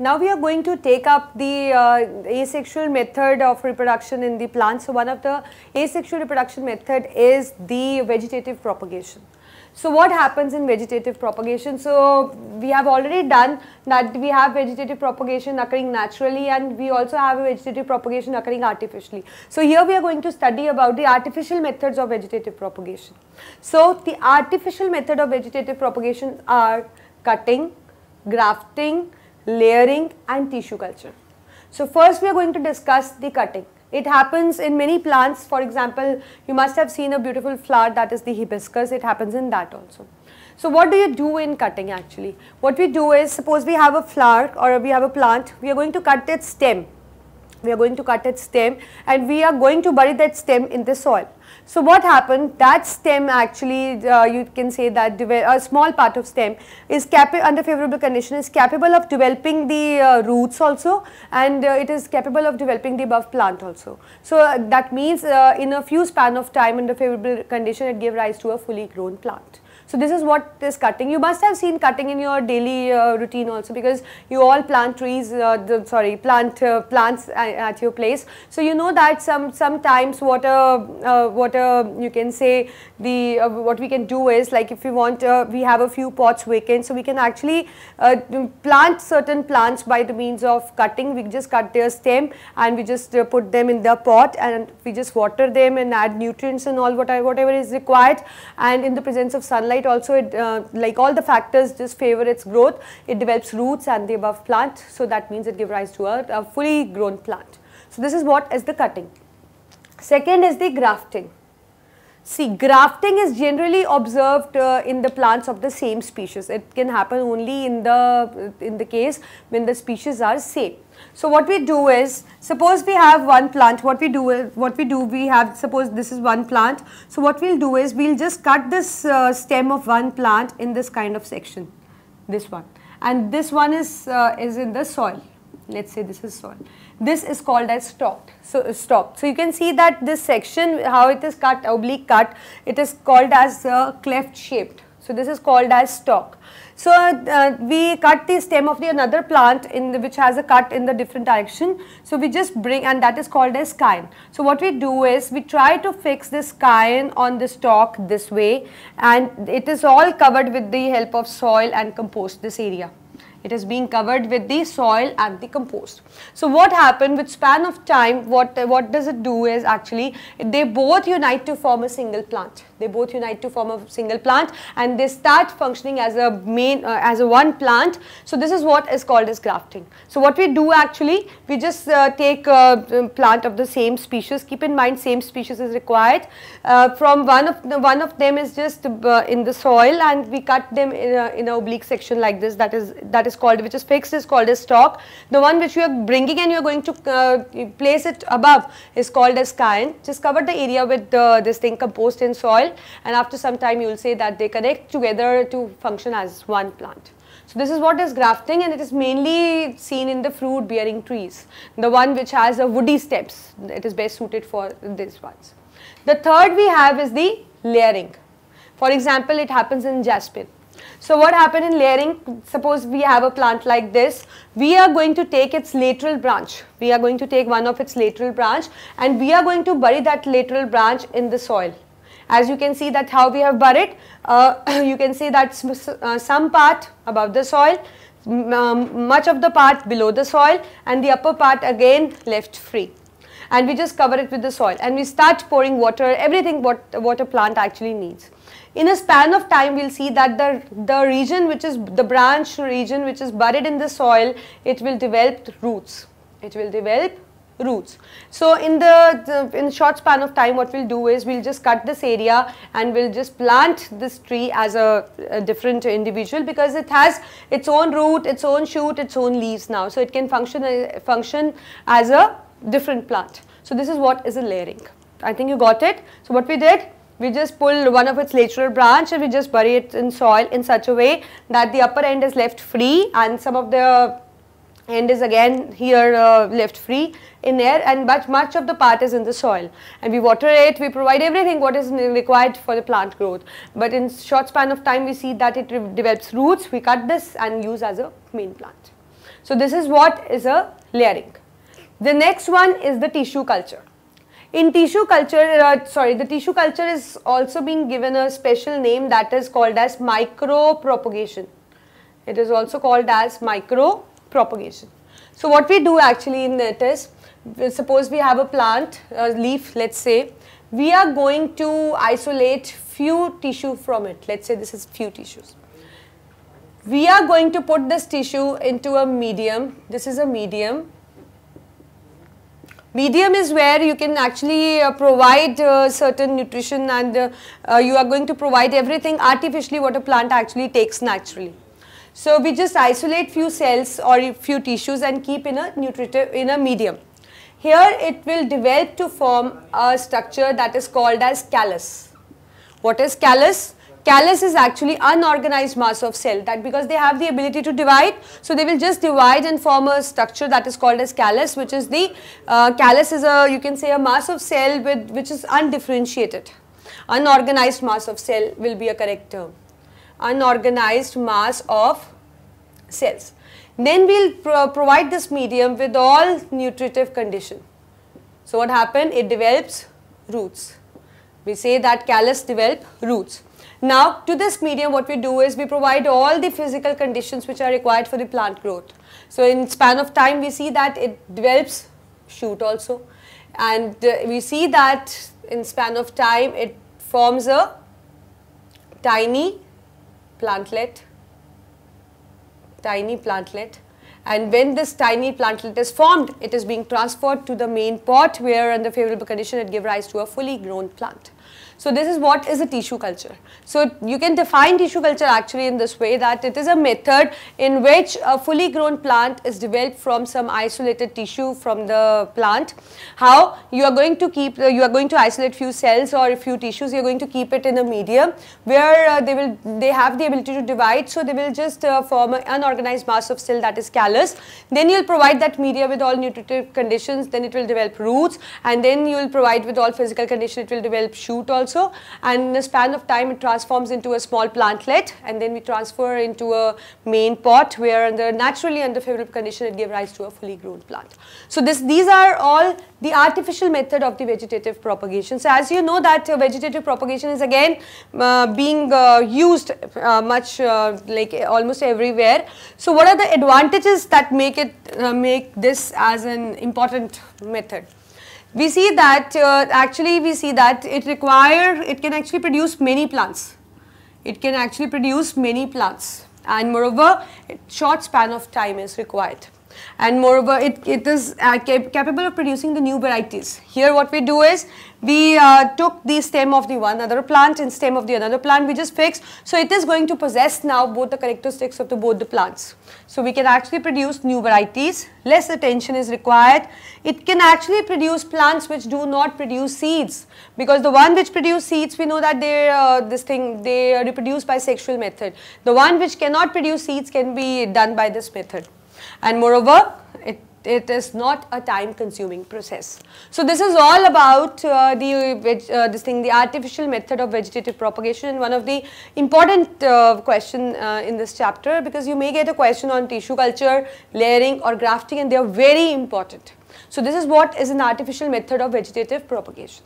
Now we are going to take up the uh, asexual method of reproduction in the plant. So one of the asexual reproduction method is the vegetative propagation. So what happens in vegetative propagation? So we have already done that we have vegetative propagation occurring naturally and we also have vegetative propagation occurring artificially. So here we are going to study about the artificial methods of vegetative propagation. So the artificial method of vegetative propagation are cutting, grafting, layering and tissue culture. So first we are going to discuss the cutting. It happens in many plants for example you must have seen a beautiful flower that is the hibiscus it happens in that also. So what do you do in cutting actually? What we do is suppose we have a flower or we have a plant we are going to cut its stem. We are going to cut its stem and we are going to bury that stem in the soil. So what happened that stem actually uh, you can say that a small part of stem is under favorable condition is capable of developing the uh, roots also and uh, it is capable of developing the above plant also. So uh, that means uh, in a few span of time under favorable condition it gave rise to a fully grown plant. So this is what is cutting. You must have seen cutting in your daily uh, routine also because you all plant trees, uh, the, sorry, plant uh, plants at your place. So you know that some sometimes what a uh, what a you can say the uh, what we can do is like if we want uh, we have a few pots vacant, so we can actually plant certain plants by the means of cutting. We just cut their stem and we just put them in the pot and we just water them and add nutrients and all whatever whatever is required and in the presence of sunlight also it uh, like all the factors just favor its growth. It develops roots and the above plant so that means it gives rise to a, a fully grown plant. So this is what is the cutting. Second is the grafting See, grafting is generally observed uh, in the plants of the same species. It can happen only in the in the case when the species are same. So what we do is, suppose we have one plant, what we do is, what we do, we have, suppose this is one plant. So what we'll do is, we'll just cut this uh, stem of one plant in this kind of section, this one. And this one is, uh, is in the soil. Let's say this is soil. This is called as stalked. So uh, stalked. So you can see that this section, how it is cut, oblique cut, it is called as uh, cleft shaped. So this is called as stalk. So uh, we cut the stem of the another plant in the, which has a cut in the different direction. So we just bring and that is called as scion. So what we do is we try to fix this scion on the stalk this way and it is all covered with the help of soil and compost this area. It is being covered with the soil and the compost. So what happened with span of time, what, what does it do is actually they both unite to form a single plant. They both unite to form a single plant and they start functioning as a main, uh, as a one plant. So this is what is called as grafting. So what we do actually, we just uh, take a plant of the same species. Keep in mind same species is required. Uh, from one of the, one of them is just uh, in the soil and we cut them in a, in a oblique section like this. That is that is called which is fixed is called as stalk. The one which you are bringing and you are going to uh, place it above is called as scion. Just cover the area with uh, this thing compost in soil and after some time you will say that they connect together to function as one plant. So this is what is grafting and it is mainly seen in the fruit bearing trees. The one which has a woody stems, it is best suited for these ones. The third we have is the layering. For example, it happens in jasmine. So what happened in layering, suppose we have a plant like this, we are going to take its lateral branch. We are going to take one of its lateral branch and we are going to bury that lateral branch in the soil. As you can see that how we have buried, uh, you can see that uh, some part above the soil, um, much of the part below the soil and the upper part again left free. And we just cover it with the soil and we start pouring water everything what a plant actually needs. In a span of time we'll see that the the region which is the branch region which is buried in the soil it will develop roots. It will develop roots. So in the, the, in short span of time what we'll do is we'll just cut this area and we'll just plant this tree as a, a, different individual because it has its own root, its own shoot, its own leaves now. So it can function, uh, function as a different plant. So this is what is a layering. I think you got it. So what we did, we just pull one of its lateral branch and we just bury it in soil in such a way that the upper end is left free and some of the end is again here uh, left free in air and much, much of the part is in the soil and we water it, we provide everything what is required for the plant growth. But in short span of time we see that it develops roots, we cut this and use as a main plant. So this is what is a layering. The next one is the tissue culture. In tissue culture, uh, sorry, the tissue culture is also being given a special name that is called as micro propagation. It is also called as micro propagation. So what we do actually in it is, suppose we have a plant, a leaf, let's say, we are going to isolate few tissue from it. Let's say this is few tissues. We are going to put this tissue into a medium. This is a medium Medium is where you can actually uh, provide uh, certain nutrition and uh, uh, you are going to provide everything artificially what a plant actually takes naturally. So we just isolate few cells or few tissues and keep in a nutritive in a medium. Here it will develop to form a structure that is called as callus. What is callus? Callus is actually unorganized mass of cell that because they have the ability to divide, so they will just divide and form a structure that is called as callus which is the uh, callus is a you can say a mass of cell with which is undifferentiated. Unorganized mass of cell will be a correct term. Unorganized mass of cells. Then we will pro provide this medium with all nutritive condition. So what happened? It develops roots. We say that callus develop roots. Now to this medium what we do is we provide all the physical conditions which are required for the plant growth. So in span of time we see that it develops shoot also and uh, we see that in span of time it forms a tiny plantlet, tiny plantlet and when this tiny plantlet is formed it is being transferred to the main pot where under favorable condition it gives rise to a fully grown plant. So this is what is a tissue culture. So you can define tissue culture actually in this way that it is a method in which a fully grown plant is developed from some isolated tissue from the plant. How you are going to keep, you are going to isolate few cells or a few tissues, you are going to keep it in a medium where uh, they will, they have the ability to divide. So they will just uh, form an unorganized mass of cell that is callus. Then you will provide that media with all nutritive conditions, then it will develop roots and then you will provide with all physical conditions, it will develop shoot also and in a span of time it transforms into a small plantlet and then we transfer into a main pot where under naturally under favorable condition it gives rise to a fully grown plant. So this these are all the artificial method of the vegetative propagation. So as you know that uh, vegetative propagation is again uh, being uh, used uh, much uh, like almost everywhere. So what are the advantages that make it uh, make this as an important method? We see that uh, actually we see that it require it can actually produce many plants. It can actually produce many plants. And moreover short span of time is required and moreover it, it is uh, cap capable of producing the new varieties. Here what we do is we uh, took the stem of the one other plant and stem of the another plant we just fixed. So it is going to possess now both the characteristics of the both the plants. So we can actually produce new varieties, less attention is required. It can actually produce plants which do not produce seeds because the one which produce seeds we know that they uh, this thing they reproduce by sexual method. The one which cannot produce seeds can be done by this method and moreover it it is not a time consuming process. So this is all about uh, the uh, this thing the artificial method of vegetative propagation and one of the important uh, question uh, in this chapter because you may get a question on tissue culture, layering or grafting and they are very important. So this is what is an artificial method of vegetative propagation.